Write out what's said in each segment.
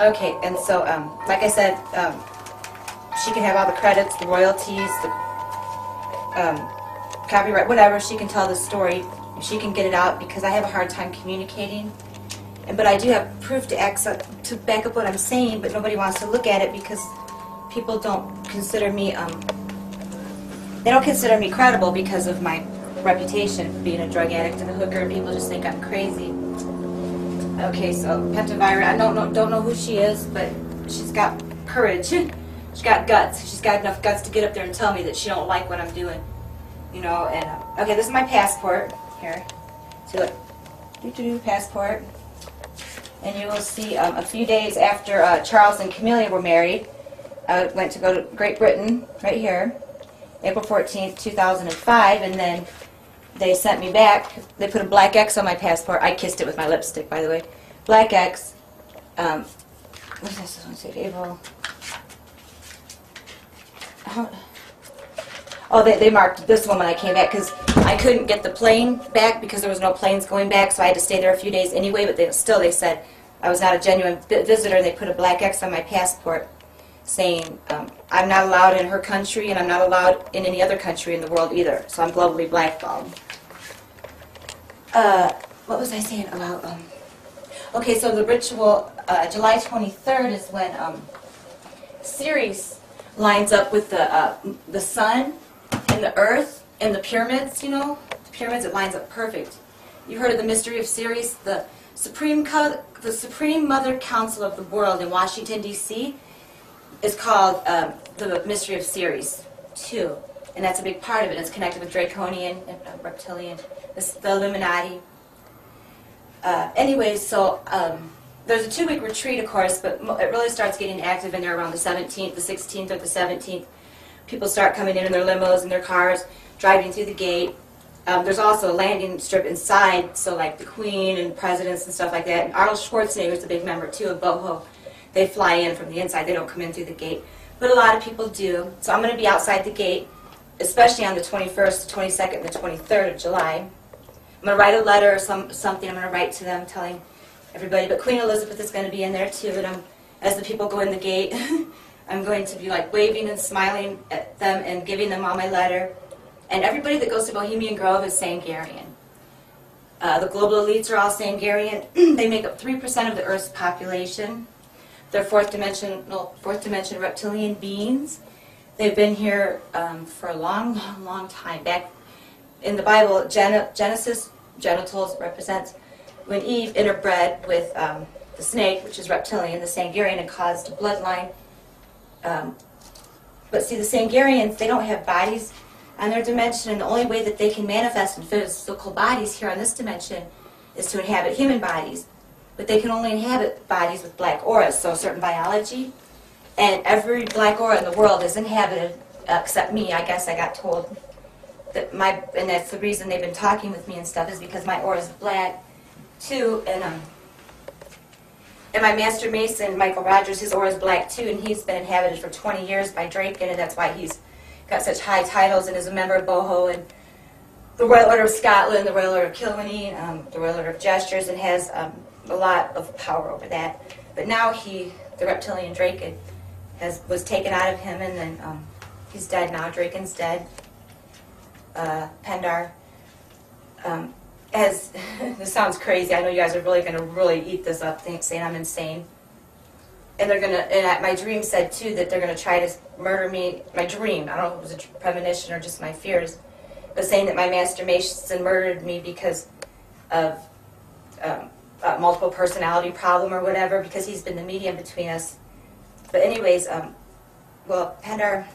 Okay, and so, um, like I said, um, she can have all the credits, the royalties, the um, copyright, whatever. She can tell the story. She can get it out because I have a hard time communicating. And but I do have proof to access, to back up what I'm saying, but nobody wants to look at it because people don't consider me. Um, they don't consider me credible because of my reputation being a drug addict and a hooker. and People just think I'm crazy. Okay, so Pentavira, I don't know, don't know who she is, but she's got courage. she's got guts. She's got enough guts to get up there and tell me that she don't like what I'm doing. You know, and uh, okay, this is my passport here. See, look, do do do passport, and you will see um, a few days after uh, Charles and Camilla were married. I went to go to Great Britain, right here, April 14th, 2005, and then they sent me back. They put a black X on my passport. I kissed it with my lipstick, by the way. Black X. Um, what does this one say? April. Oh, they, they marked this one when I came back because I couldn't get the plane back because there was no planes going back, so I had to stay there a few days anyway. But they, still, they said I was not a genuine visitor, and they put a black X on my passport saying um, I'm not allowed in her country, and I'm not allowed in any other country in the world either. So I'm globally blackballed. Uh, what was I saying about? Um, okay, so the ritual, uh, July 23rd is when um, Ceres lines up with the uh, the sun and the earth and the pyramids. You know, the pyramids. It lines up perfect. You heard of the mystery of Ceres, the supreme co- the supreme mother council of the world in Washington D.C. is called um, the mystery of Ceres too, and that's a big part of it. It's connected with Draconian and uh, reptilian, the, the Illuminati. Uh, anyways, so um, there's a two-week retreat, of course, but it really starts getting active in there around the 17th, the 16th, or the 17th. People start coming in in their limos and their cars, driving through the gate. Um, there's also a landing strip inside, so like the Queen and presidents and stuff like that. And Arnold Schwarzenegger is a big member too of Boho. They fly in from the inside; they don't come in through the gate, but a lot of people do. So I'm going to be outside the gate, especially on the 21st, the 22nd, and the 23rd of July. I'm going to write a letter or some, something. I'm going to write to them telling everybody. But Queen Elizabeth is going to be in there too. And I'm, as the people go in the gate, I'm going to be like waving and smiling at them and giving them all my letter. And everybody that goes to Bohemian Grove is Sangarian. Uh, the global elites are all Sangarian. they make up 3% of the Earth's population. They're fourth dimensional, fourth dimension reptilian beings. They've been here um, for a long, long, long time. Back in the Bible, Gen- Genesis genitals represents when Eve interbred with um, the snake, which is reptilian, the Sangarian, and caused a bloodline. Um, but see, the Sangarians, they don't have bodies on their dimension, and the only way that they can manifest in physical bodies here on this dimension is to inhabit human bodies. But they can only inhabit bodies with black auras, so certain biology. And every black aura in the world is inhabited, except me, I guess I got told that my and that's the reason they've been talking with me and stuff is because my aura is black too and um and my master mason michael rogers his aura is black too and he's been inhabited for 20 years by drake and that's why he's got such high titles and is a member of boho and the royal order of scotland the royal order of kilkenny um, the royal order of jesters and has um, a lot of power over that. But now he the reptilian drake has was taken out of him and then um, he's dead now. Draken's dead uh, Pindar. Um, as this sounds crazy, I know you guys are really going to really eat this up, saying I'm insane. And they're going to, and I, my dream said too that they're going to try to murder me. My dream, I don't know if it was a premonition or just my fears, but saying that my master mason murdered me because of um, a multiple personality problem or whatever, because he's been the medium between us. But anyways, um, well, Pindar,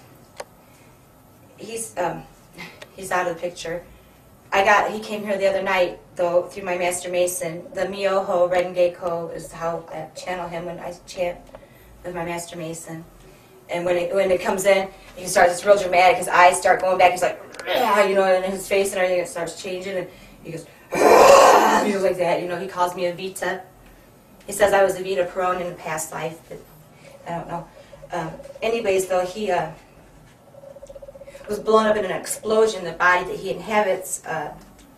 he's um, he's out of the picture. I got he came here the other night though through my master mason. The Myoho Renge Kyo is how I channel him when I chant with my master mason. And when it when it comes in, he starts it's real dramatic. His eyes start going back. He's like, you know, and his face and everything it starts changing. And he goes, he goes like that. You know, he calls me Evita. He says I was Evita Peron in a past life, but I don't know. Um, anyways, though he. Uh, was blown up in an explosion. The body that he inhabits uh,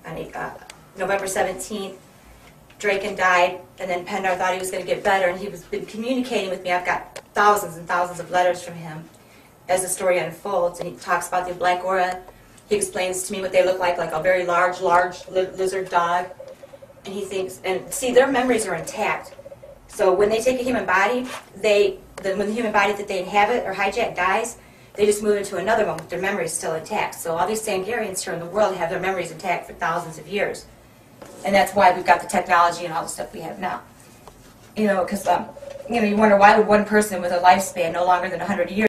on uh, November 17th, Draken died, and then Pindar thought he was going to get better, and he was been communicating with me. I've got thousands and thousands of letters from him as the story unfolds, and he talks about the black aura. He explains to me what they look like, like a very large, large li- lizard dog. And he thinks, and see, their memories are intact. So when they take a human body, they, the, when the human body that they inhabit or hijack dies, they just move into another one with their memories still intact. So all these Sangarians here in the world have their memories intact for thousands of years. And that's why we've got the technology and all the stuff we have now. You know, because, um, you know, you wonder why would one person with a lifespan no longer than 100 years